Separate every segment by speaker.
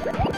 Speaker 1: Thank you.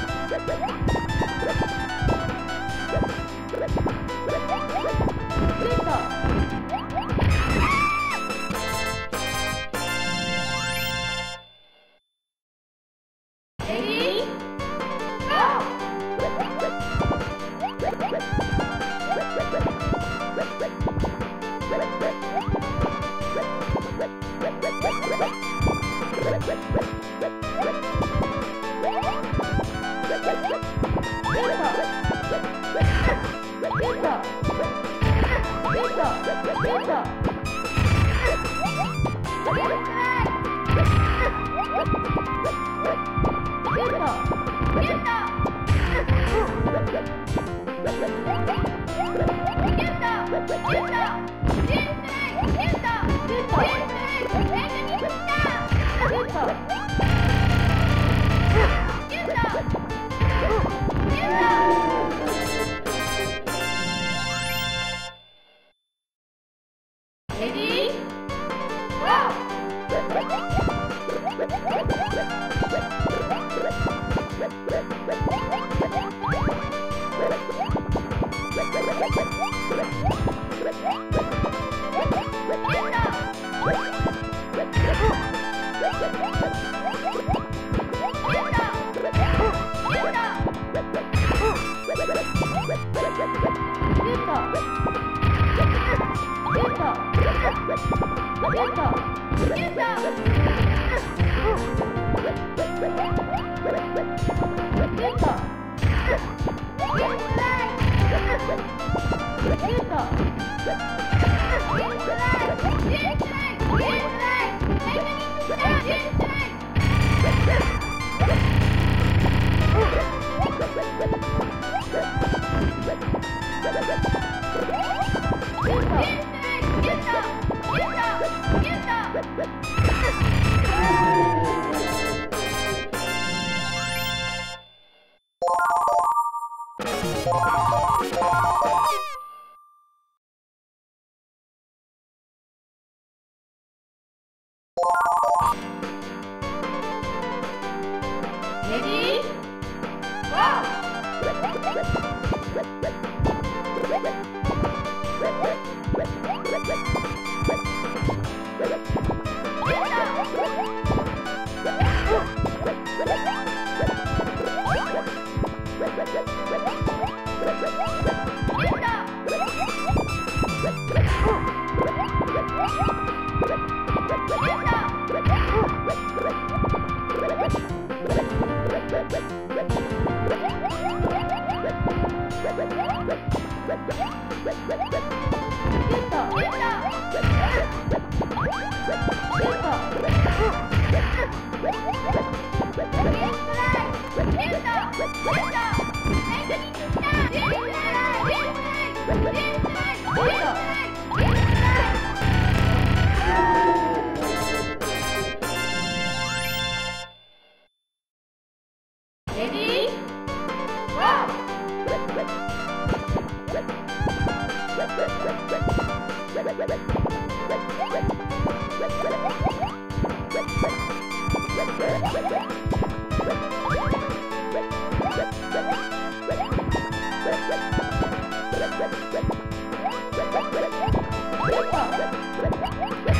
Speaker 1: Oh!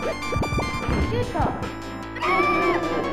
Speaker 1: シュート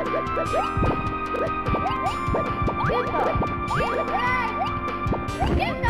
Speaker 2: Get up! Get up!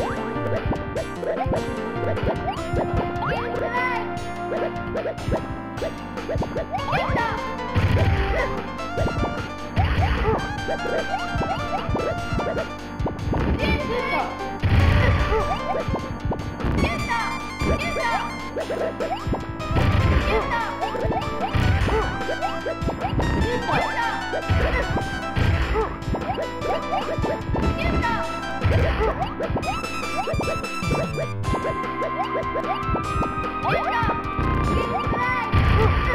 Speaker 2: Let's go!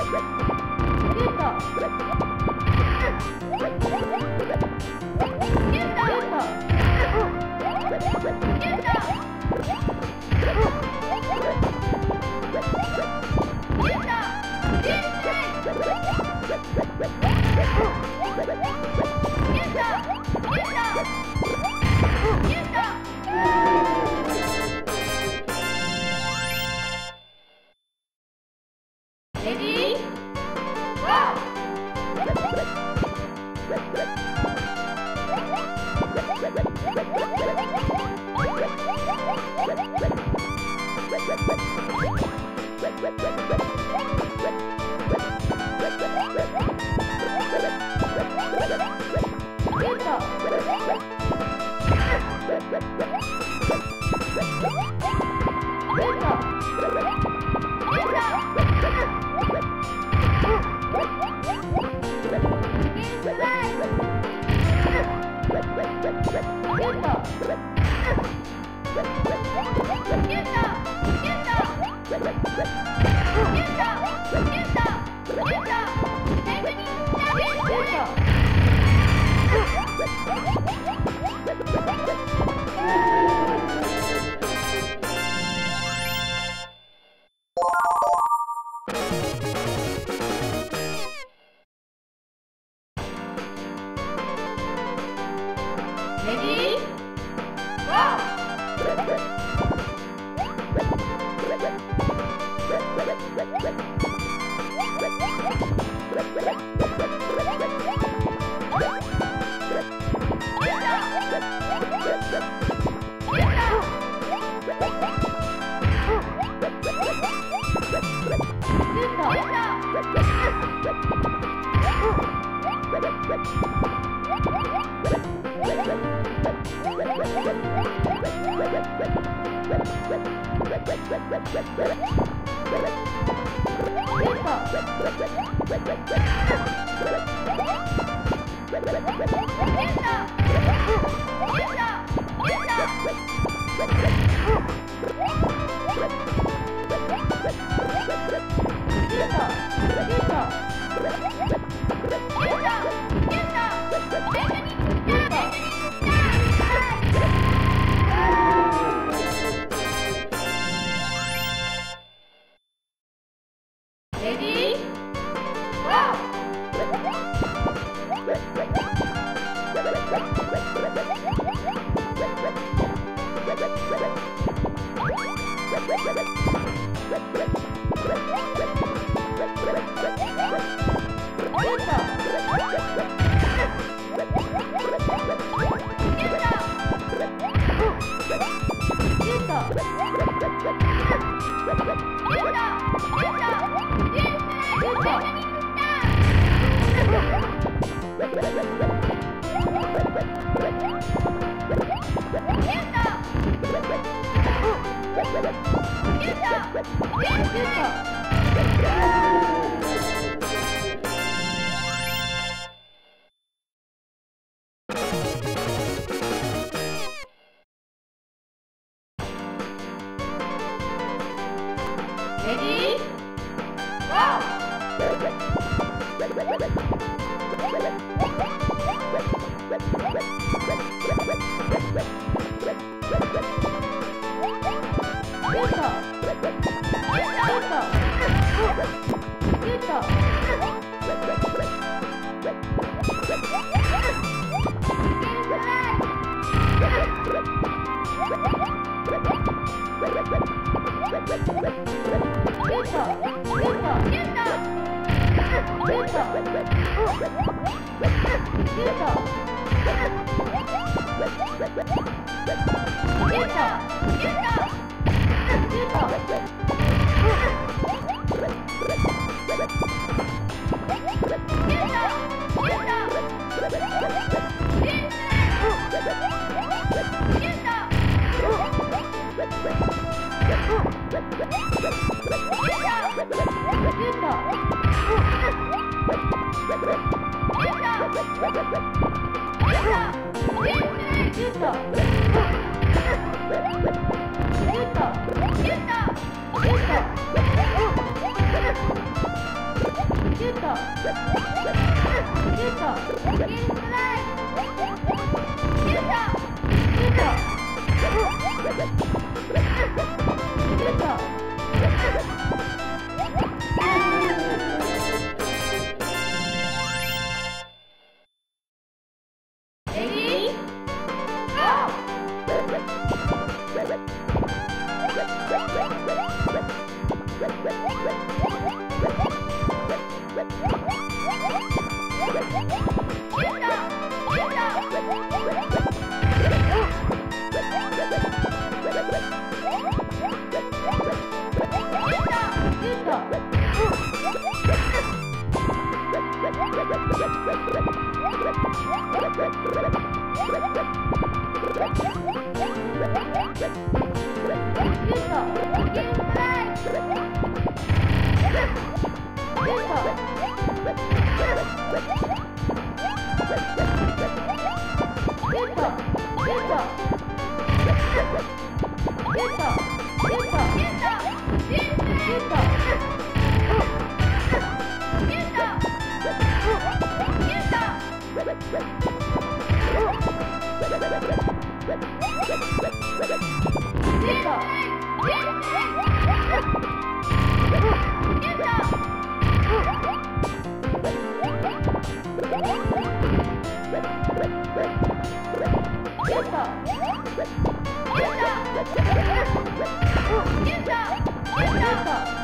Speaker 2: シュート
Speaker 1: Ready? Woo!
Speaker 2: People. Get up! Get up! Let's go. Get
Speaker 1: up! Get up!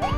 Speaker 1: Woo!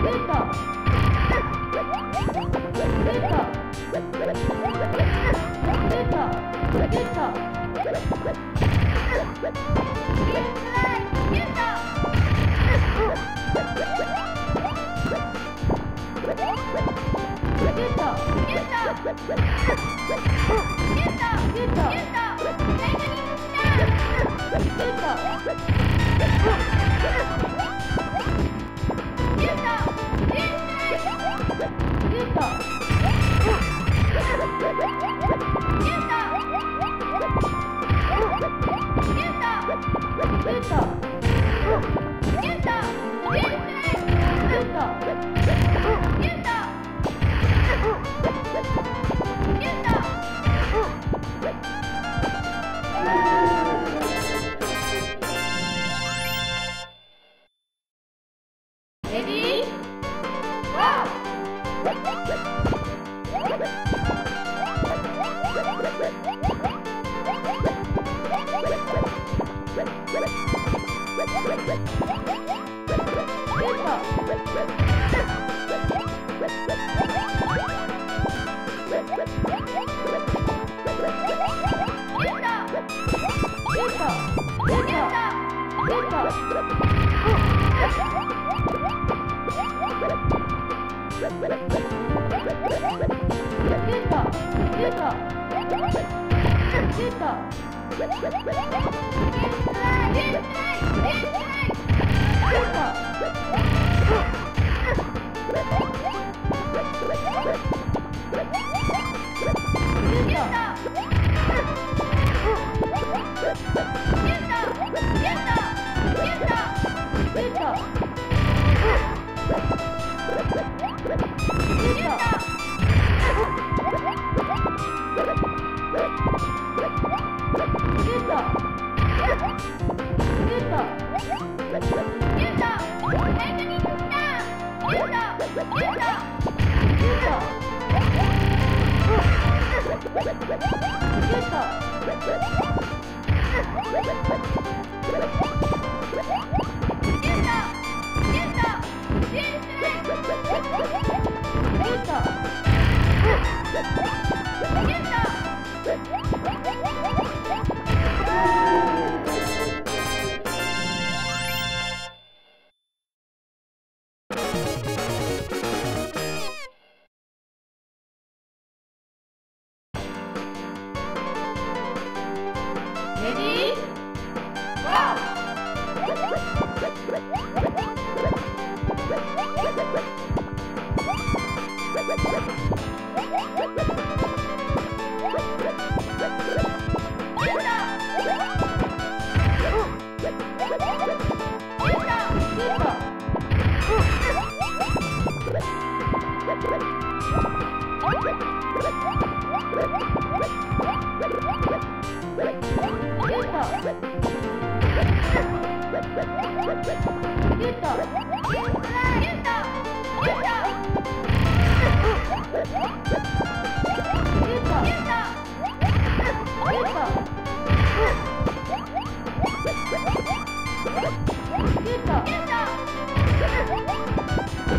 Speaker 2: Good ュート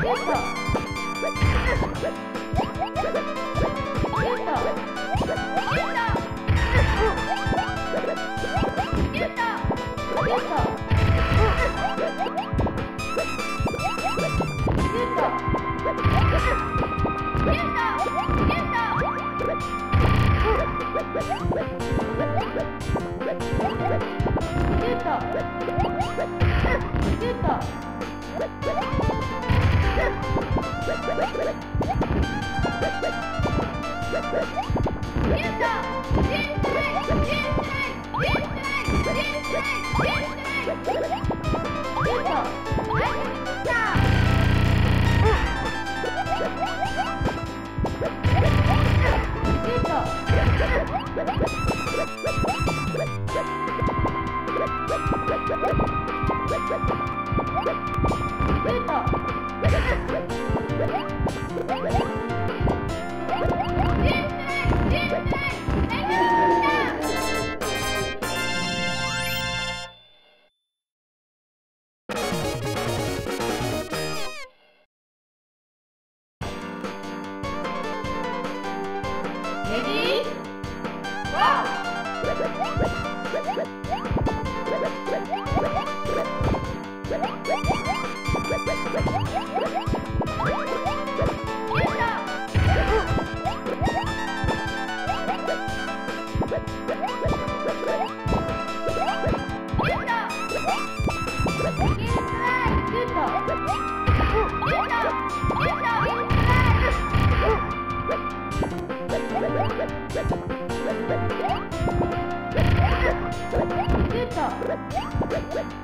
Speaker 2: Get up! Good dog. Woo! Whip, whip, whip.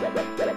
Speaker 2: Get up! Get up!